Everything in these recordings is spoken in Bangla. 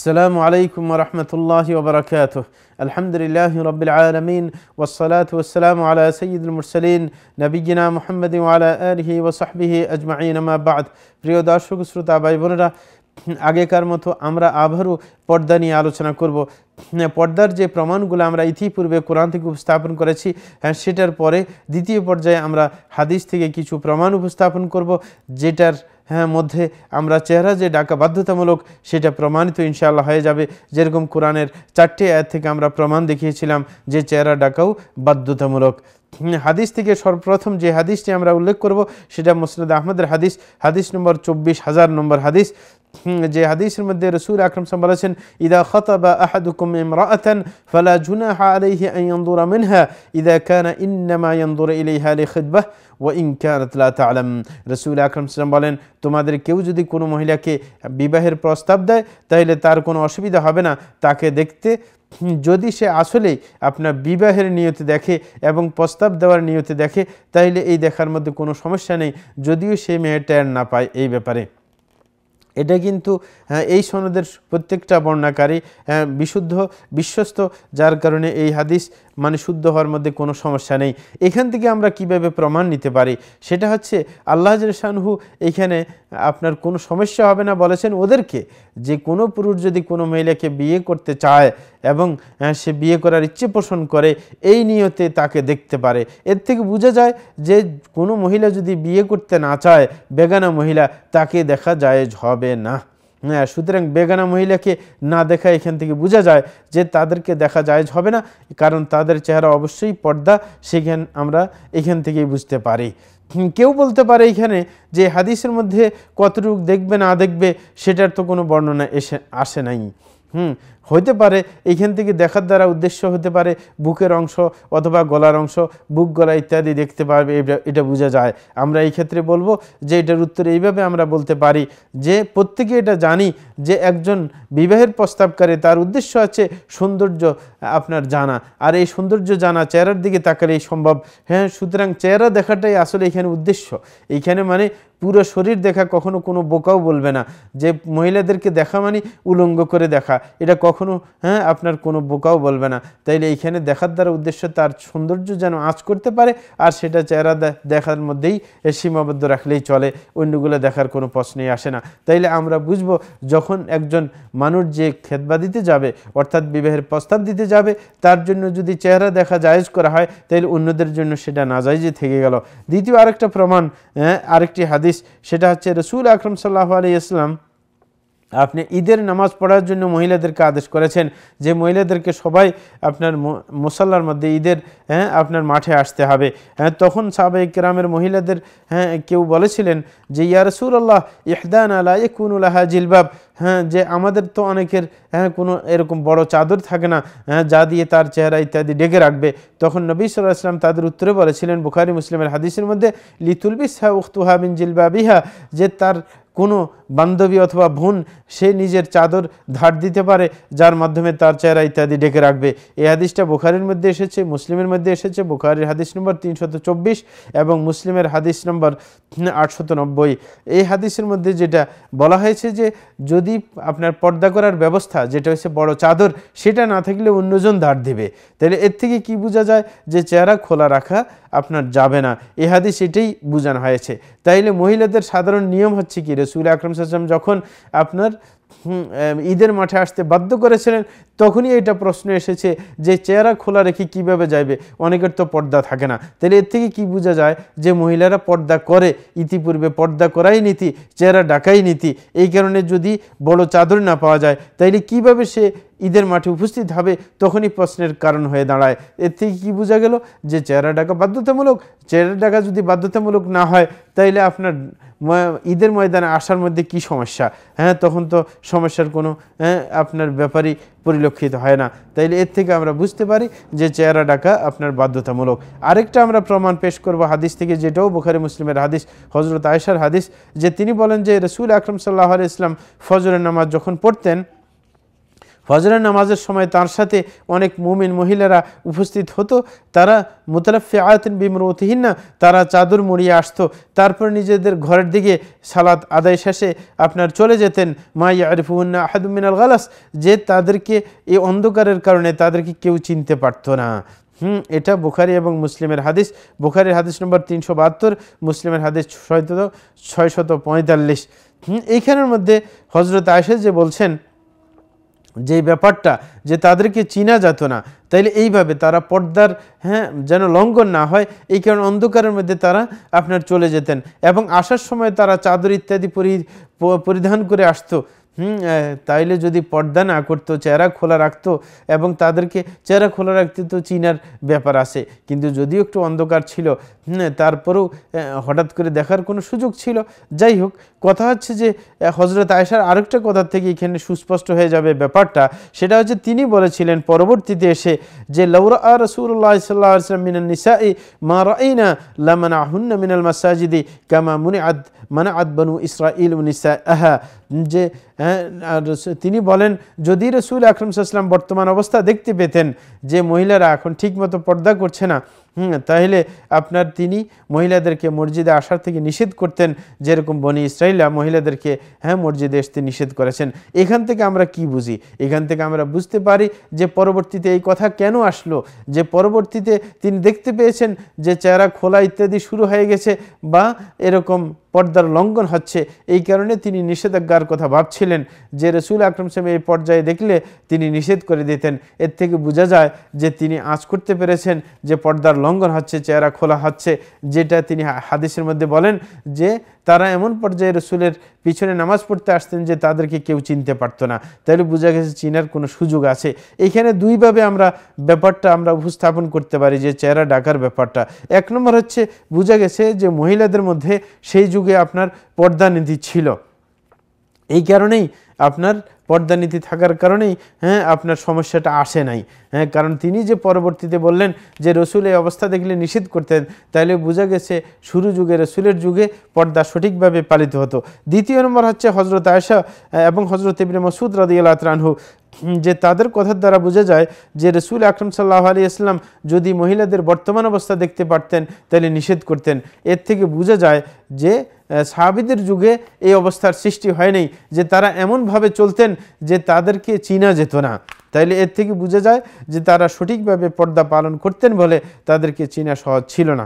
السلام عليكم ورحمة الله وبركاته الحمد لله رب العالمين والصلاة والسلام على سيد المرسلين نبينا محمد وعلى آله وصحبه أجمعين ما بعد প্রিয় দর্শক শ্রোতা ভাই বোনেরা আগেকার মতো আমরা আবারও পর্দা নিয়ে আলোচনা করব পর্দার যে প্রমাণগুলো আমরা ইতিপূর্বে কোরআন থেকে উপস্থাপন করেছি হ্যাঁ সেটার পরে দ্বিতীয় পর্যায়ে আমরা হাদিস থেকে কিছু প্রমাণ উপস্থাপন করব যেটার হ্যাঁ মধ্যে আমরা চেহারা যে ডাকা বাধ্যতামূলক, সেটা প্রমাণিত ইনশাআল্লাহ হয়ে যাবে। যেরকম কোরআনের চারটে আয়াত থেকে আমরা প্রমাণ দেখিয়েছিলাম যে চেহারা ডাকাও বাধ্যতামূলক। হাদিস থেকে সর্বপ্রথম যে হাদিসটি আমরা উল্লেখ করব, সেটা মুসরদ আহমদের হাদিস হাদিস নম্বর চব্বিশ হাজার নম্বর হাদিস। যে হাদিসের মধ্যে রসুল আকরম সাম বলেছেন, ইদা খতাবা আহাদুকুম ইমরাআতান ফালা জুনাহা আলাইহি আন ইয়ানদুরা মিনহা, ইদা কানা ইন্নামা ইয়ানদুরা ইলাইহা লিখিদবাহ ওয়া ইন কানাত লা তা'লাম। রসুল আকরম সাম বলেন, তোমাদের কেউ যদি কোনো মহিলাকে বিবাহের প্রস্তাব দেয়, তাহলে তার কোনো অসুবিধা হবে না। তাকে দেখতে যদি সে আসলেই আপনার বিবাহের নিয়তে দেখে এবং প্রস্তাব দেওয়ার নিয়তে দেখে, তাহলে এই দেখার মধ্যে কোনো সমস্যা নেই। যদিও সে মেয়ে মেয়েটা না পায় এই ব্যাপারে। এটা কিন্তু এই সনদের প্রত্যেকটা বর্ণাকারী বিশুদ্ধ বিশ্বস্ত যার কারণে এই হাদিস মানে শুদ্ধ হওয়ার মধ্যে কোনো সমস্যা নেই। এখান থেকে আমরা কীভাবে প্রমাণ নিতে পারি? সেটা হচ্ছে আল্লাহ শাহু এখানে আপনার কোনো সমস্যা হবে না বলেছেন ওদেরকে যে কোনো পুরুষ যদি কোনো মহিলাকে বিয়ে করতে চায় এবং সে বিয়ে করার ইচ্ছে পোষণ করে, এই নিয়তে তাকে দেখতে পারে। এর থেকে বোঝা যায় যে কোনো মহিলা যদি বিয়ে করতে না চায়, বেগানা মহিলা, তাকে দেখা যায় হবে না। সুতরাং বেগানা মহিলাকে না দেখা এখান থেকে বোঝা যায় যে তাদেরকে দেখা যায় হবে না, কারণ তাদের চেহারা অবশ্যই পর্দা, সেখান আমরা এখান থেকেই বুঝতে পারি। কেউ বলতে পারে এখানে যে হাদিসের মধ্যে কতটুকু দেখবে না দেখবে সেটার তো কোনো বর্ণনা এসে, আসে নাই। হুম হইতে পারে এইখান থেকে দেখার দ্বারা উদ্দেশ্য হতে পারে, বুকের অংশ অথবা গলার অংশ, বুক, গলা ইত্যাদি দেখতে পারবে, এটা বোঝা যায়। আমরা এই ক্ষেত্রে বলব যে এটার উত্তরে এইভাবে আমরা বলতে পারি যে, প্রত্যেকে এটা জানি যে একজন বিবাহের প্রস্তাবকারী, তার উদ্দেশ্য আছে সৌন্দর্য আপনার জানা। আর এই সৌন্দর্য জানা, চেহারার দিকে তাকালেই সম্ভব। হ্যাঁ সুতরাং চেহারা দেখাটাই আসলে এখানে উদ্দেশ্য। এইখানে মানে পুরো শরীর দেখা কখনো কোনো বোকাও বলবে না। যে মহিলাদেরকে দেখা মানে উলঙ্গ করে দেখা। এটা কখনো হ্যাঁ আপনার কোনো বোকাও বলবে না। তাইলে এইখানে দেখার দ্বারা উদ্দেশ্য তার সৌন্দর্য যেন আঁচ করতে পারে আর সেটা চেহারা দেখার মধ্যেই সীমাবদ্ধ রাখলেই চলে, অন্যগুলো দেখার কোনো প্রশ্নই আসে না। তাইলে আমরা বুঝব যখন একজন মানুষ যে খেদবা দিতে যাবে, অর্থাৎ বিবাহের প্রস্তাব দিতে যাবে, তার জন্য যদি চেহারা দেখা জায়েজ করা হয় তাহলে অন্যদের জন্য সেটা না নাজাইজে থেকে গেল। দ্বিতীয় আরেকটা প্রমাণ হ্যাঁ আরেকটি হাদিস, সেটা হচ্ছে রসুল আকরম সাল্লাহ আলী ইসলাম আপনি ঈদের নামাজ পড়ার জন্য মহিলাদেরকে আদেশ করেছেন যে মহিলাদেরকে সবাই আপনার মুসাল্লার মধ্যে ঈদের হ্যাঁ আপনার মাঠে আসতে হবে। হ্যাঁ তখন সাবেক গ্রামের মহিলাদের হ্যাঁ কেউ বলেছিলেন যে, ইয়া রসুল্লাহ ইহদান আলা ইকুনুল্লাহা জিলবাব। হ্যাঁ যে আমাদের তো অনেকের হ্যাঁ কোনো এরকম বড় চাদর থাকে না হ্যাঁ যা দিয়ে তার চেহারা ইত্যাদি ডেকে রাখবে। তখন নবী সাল্লাহ ইসলাম তাদের উত্তরে বলেছিলেন, বুখারি মুসলিমের হাদিসের মধ্যে লিতুলবিস হা উখতুহা বিন জিলবাবিহা। যে তার কোনো বান্ধবী অথবা বোন সে নিজের চাদর ধার দিতে পারে, যার মাধ্যমে তার চেহারা ইত্যাদি ডেকে রাখবে। এই হাদিসটা বুখারির মধ্যে এসেছে, মুসলিমের মধ্যে এসেছে, বুখারির হাদিস নম্বর তিনশত চব্বিশ এবং মুসলিমের হাদিস নম্বর আটশত নব্বই। এই হাদিসের মধ্যে যেটা বলা হয়েছে যে, যদি আপনার পর্দা করার ব্যবস্থা, যেটা হচ্ছে বড় চাদর, সেটা না থাকলে অন্যজন ধার দিবে। তাহলে এর থেকে কি বোঝা যায় যে, চেহারা খোলা রাখা আপনার যাবে না। এ হাদিস এটাই বোঝানো হয়েছে। তাইলে মহিলাদের সাধারণ নিয়ম হচ্ছে কি? রসুল আকরম সাল্লাম যখন আপনার ঈদের মাঠে আসতে বাধ্য করেছিলেন, তখনই এটা প্রশ্ন এসেছে যে চেহারা খোলা রেখে কীভাবে যাবে অনেকের তো পর্দা থাকে না। তাহলে এর থেকে কি বোঝা যায় যে মহিলারা পর্দা করে? ইতিপূর্বে পর্দা করাই নীতি, চেহারা ডাকাই নীতি। এই কারণে যদি বড় চাদর না পাওয়া যায়, তাইলে কীভাবে সে ঈদের মাঠে উপস্থিত হবে, তখনই প্রশ্নের কারণ হয়ে দাঁড়ায়। এর থেকে কী বোঝা গেল যে চেহারা ডাকা বাধ্যতামূলক? চেহারা ডাকা যদি বাধ্যতামূলক না হয়, তাইলে আপনার ঈদের ময়দানে আসার মধ্যে কি সমস্যা? হ্যাঁ তখন তো সমস্যার কোনো হ্যাঁ আপনার ব্যাপারই পরিলক্ষিত হয় না। তাইলে এর থেকে আমরা বুঝতে পারি যে চেহারা ডাকা আপনার বাধ্যতামূলক। আরেকটা আমরা প্রমাণ পেশ করব হাদিস থেকে, যেটাও বুখারি মুসলিমের হাদিস হজরত আয়সার হাদিস, যে তিনি বলেন যে রসুল আকরম সাল্লাহ ইসলাম ফজরের নামাজ যখন পড়তেন ফজরের নামাজের সময় তার সাথে অনেক মুমিন মহিলারা উপস্থিত হতো। তারা মুতালাফি আয়াতিন বিমরতিহীন না তারা চাদর মুড়িয়ে আসতো। তারপর নিজেদের ঘরের দিকে সালাত আদায় শেষে আপনার চলে যেতেন। মা ইয়ারিফুন্না আহাদুমিনাল গালাস, যে তাদেরকে এই অন্ধকারের কারণে তাদেরকে কেউ চিনতে পারতো না। হুম, এটা বুখারি এবং মুসলিমের হাদিস। বুখারির হাদিস নম্বর তিনশো বাহাত্তর, মুসলিমের হাদিস ছয়ত ছয়শত পঁয়তাল্লিশ। হুম, এইখানের মধ্যে হজরত আয়সা যে বলছেন যে ব্যাপারটা যে তাদেরকে চিনা যেত না, তাইলে এইভাবে তারা পর্দার হ্যাঁ যেন লঙ্ঘন না হয়, এই কারণে অন্ধকারের মধ্যে তারা আপনার চলে যেতেন। এবং আসার সময় তারা চাদর ইত্যাদি পরিধান করে আসতো। হুম তাইলে যদি পর্দা না করতো, চেহারা খোলা রাখতো এবং তাদেরকে চেহারা খোলা রাখতে তো চিনার ব্যাপার আছে। কিন্তু যদিও একটু অন্ধকার ছিল তারপরেও হঠাৎ করে দেখার কোনো সুযোগ ছিল। যাই হোক, কথা হচ্ছে যে হজরত আয়সার আরেকটা কথার থেকে এখানে সুস্পষ্ট হয়ে যাবে ব্যাপারটা। সেটা হচ্ছে তিনি বলেছিলেন পরবর্তীতে এসে যে লৌরা আর রসুল্লাহ সাল্লাহ মিনাল নিসাই, মা রাইনা লামানা হুন্না মিনাল মাসাজিদি, কামা মুনি আদ মানা আদ বনু ইসরাইল নিসা আহা যে হ্যাঁ, তিনি বলেন যদি রসুল আকরম সাল্লাম বর্তমান অবস্থা দেখতে পেতেন যে মহিলারা এখন ঠিকমতো পর্দা করছে না হুম তাহলে আপনার তিনি মহিলাদেরকে মসজিদে আসার থেকে নিষেধ করতেন যেরকম বনি ইসরাইলা মহিলাদেরকে হ্যাঁ মসজিদে আসতে নিষেধ করেছেন। এখান থেকে আমরা কি বুঝি? এখান থেকে আমরা বুঝতে পারি যে পরবর্তীতে এই কথা কেন আসলো? যে পরবর্তীতে তিনি দেখতে পেয়েছেন যে চেহারা খোলা ইত্যাদি শুরু হয়ে গেছে বা এরকম পর্দার লঙ্ঘন হচ্ছে। এই কারণে তিনি নিষেধাজ্ঞার কথা ভাবছিলেন যে রসুল আকরম সাহেব এই পর্যায়ে দেখলে তিনি নিষেধ করে দিতেন। এর থেকে বোঝা যায় যে তিনি আঁচ করতে পেরেছেন যে পর্দার লঙ্ঘন হচ্ছে, চেহারা খোলা হচ্ছে, যেটা তিনি হাদিসের মধ্যে বলেন যে তারা এমন পর্যায়ে রসুলের পিছনে নামাজ পড়তে আসতেন যে তাদেরকে কেউ চিনতে পারতো না। তাহলে বোঝা গেছে চিনার কোনো সুযোগ আছে। এইখানে দুইভাবে আমরা ব্যাপারটা আমরা উপস্থাপন করতে পারি যে চেহারা ডাকার ব্যাপারটা। এক নম্বর হচ্ছে বোঝা গেছে যে মহিলাদের মধ্যে সেই যুগে আপনার পর্দা নীতি ছিল। এই কারণেই আপনার পর্দা নীতি থাকার কারণেই হ্যাঁ আপনার সমস্যাটা আসে নাই। হ্যাঁ কারণ তিনি যে পরবর্তীতে বললেন যে রসুল এই অবস্থা দেখলে নিষেধ করতেন তাহলে বোঝা গেছে শুরু যুগে, রসুলের যুগে পর্দা সঠিকভাবে পালিত হতো। দ্বিতীয় নম্বর হচ্ছে হজরত আয়সা এবং হজরত ইবনে মসুদ রাদিয়াল ত্রানহু যে তাদের কথার দ্বারা বোঝা যায় যে রসুল আকরম সাল্লাহ আলী ইসলাম যদি মহিলাদের বর্তমান অবস্থা দেখতে পারতেন, তাহলে নিষেধ করতেন। এর থেকে বোঝা যায় যে সাহাবিদের যুগে এই অবস্থার সৃষ্টি হয়নি যে তারা এমনভাবে চলতেন যে তাদেরকে চিনা যেত না। তাইলে এর থেকে বোঝা যায় যে তারা সঠিকভাবে পর্দা পালন করতেন বলে তাদেরকে চিনা সহজ ছিল না।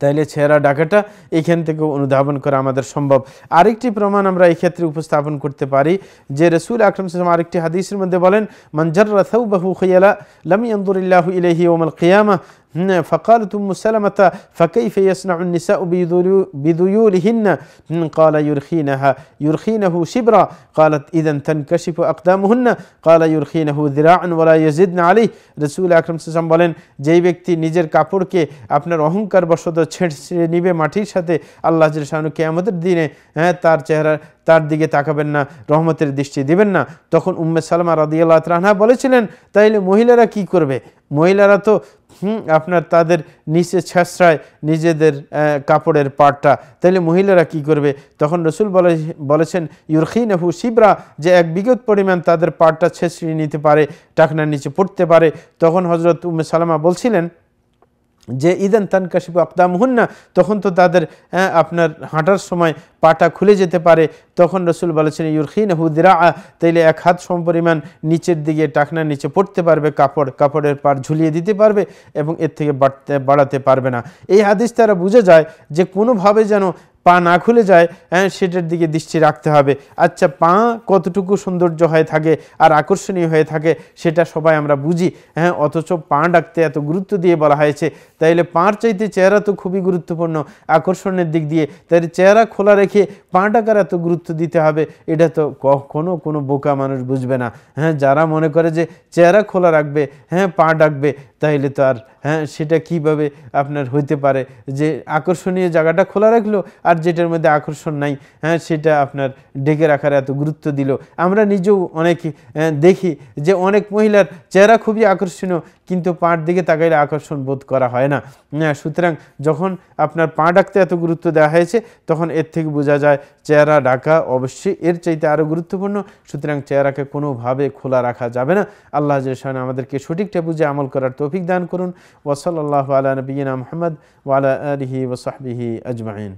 তাইলে ছেঁড়া ডাকাটা এখান থেকে অনুধাবন করা আমাদের সম্ভব। আরেকটি প্রমাণ আমরা এই ক্ষেত্রে উপস্থাপন করতে পারি যে রসুল আকরম সালাম আরেকটি হাদিসের মধ্যে বলেন মঞ্জর রথৌ বহু খৈয়ালা লামি আন্দুরিল্লাহ ইলেহি ওমল কিয়ামা فقالت أم سلمة فكيف يصنع النساء بذيولهن قال يرخينها يرخينه شبرا قالت إذا تنكشف أقدامهن قال يرخينه ذراعا ولا يزدن عليه রসুল আকরম সাল্লাম বলেন যেই ব্যক্তি নিজের কাপড়কে আপনার অহংকার বশত ছেড়ে নিবে মাটির সাথে আল্লাহ শাহানুকে আমাদের দিনে হ্যাঁ তার চেহারা তার দিকে তাকাবেন না রহমতের দৃষ্টি দিবেন না তখন উম্মে সালমা রাদিয়াল্লাহ ত্রাহা বলেছিলেন তাইলে মহিলারা কি করবে মহিলারা তো হুম, আপনার তাদের নিচে ছেঁচড়ায় নিজেদের কাপড়ের পাটটা। তাহলে মহিলারা কি করবে? তখন রসুল বলে, বলেছেন ইউরখিন হু শিবরা যে এক বিগত পরিমাণ তাদের পাটটা ছেঁচড়িয়ে নিতে পারে, টাকনার নিচে পড়তে পারে। তখন হজরত উমে সালামা বলছিলেন যে ইদান তানকাশিব আকদাম হুন না তখন তো তাদের আপনার হাঁটার সময় পাটা খুলে যেতে পারে। তখন রসুল বলেছেন ইউরখিন হুদিরা তাইলে এক হাত সমপরিমাণ নিচের দিকে টাকনা নিচে পড়তে পারবে, কাপড়, কাপড়ের পার ঝুলিয়ে দিতে পারবে এবং এর থেকে বাড়তে, বাড়াতে পারবে না। এই হাদিস তারা বুঝে যায় যে কোনোভাবে যেন পা না খুলে যায় হ্যাঁ সেটার দিকে দৃষ্টি রাখতে হবে। আচ্ছা পা কতটুকু সৌন্দর্য হয়ে থাকে আর আকর্ষণীয় হয়ে থাকে সেটা সবাই আমরা বুঝি হ্যাঁ অথচ পা ডাকতে এত গুরুত্ব দিয়ে বলা হয়েছে। তাইলে পাঁর চাইতে চেহারা তো খুবই গুরুত্বপূর্ণ আকর্ষণের দিক দিয়ে। তাই চেহারা খোলা রেখে পা ডাকার এত গুরুত্ব দিতে হবে, এটা তো কখনো কোনো বোকা মানুষ বুঝবে না। হ্যাঁ যারা মনে করে যে চেহারা খোলা রাখবে হ্যাঁ পা ডাকবে তাইলে তো আর হ্যাঁ সেটা কীভাবে আপনার হইতে পারে? যে আকর্ষণীয় জায়গাটা খোলা রাখল আর যেটার মধ্যে আকর্ষণ নাই হ্যাঁ সেটা আপনার ডেকে রাখার এত গুরুত্ব দিল। আমরা নিজেও অনেক হ্যাঁ, দেখি যে অনেক মহিলার চেহারা খুবই আকর্ষণীয় কিন্তু পাঁট দিকে তাকাইলে আকর্ষণ বোধ করা হয় না। হ্যাঁ, সুতরাং যখন আপনার পা ডাকতে এত গুরুত্ব দেওয়া হয়েছে তখন এর থেকে বোঝা যায় চেহারা ডাকা অবশ্যই এর চাইতে আরও গুরুত্বপূর্ণ। সুতরাং চেহারাকে কোনোভাবে খোলা রাখা যাবে না। আল্লাহ জেসান আমাদেরকে সঠিকটা বুঝে আমল করার তৌফিক দান করুন ওসল আল্লাহ আলা নবীনা মোহাম্মদ ওয়ালা আলহি ওসাহবিহি আজমাইন